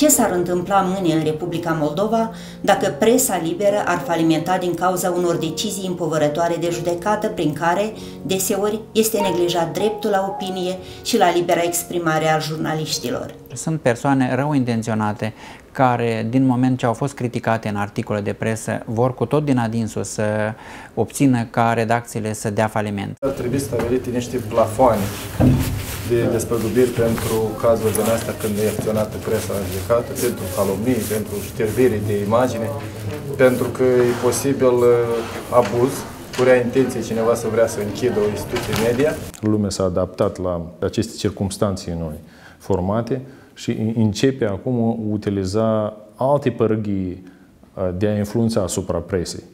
Ce s-ar întâmpla mâine în Republica Moldova dacă presa liberă ar falimenta din cauza unor decizii împovărătoare de judecată prin care, deseori, este neglijat dreptul la opinie și la libera exprimare al jurnaliștilor? Sunt persoane rău intenționate care, din moment ce au fost criticate în articole de presă, vor cu tot din adinsul să obțină ca redacțiile să dea faliment. Ar trebui stabilite niște plafoane de despăgubiri pentru cazuri din astea când e acționată presa în judecată, pentru calomnii, pentru ștervire de imagine, pentru că e posibil uh, abuz cu rea intenție cineva să vrea să închidă o instituție media. Lumea s-a adaptat la aceste circunstanțe noi formate și începe acum utiliza alte părăghii uh, de a influența asupra presei.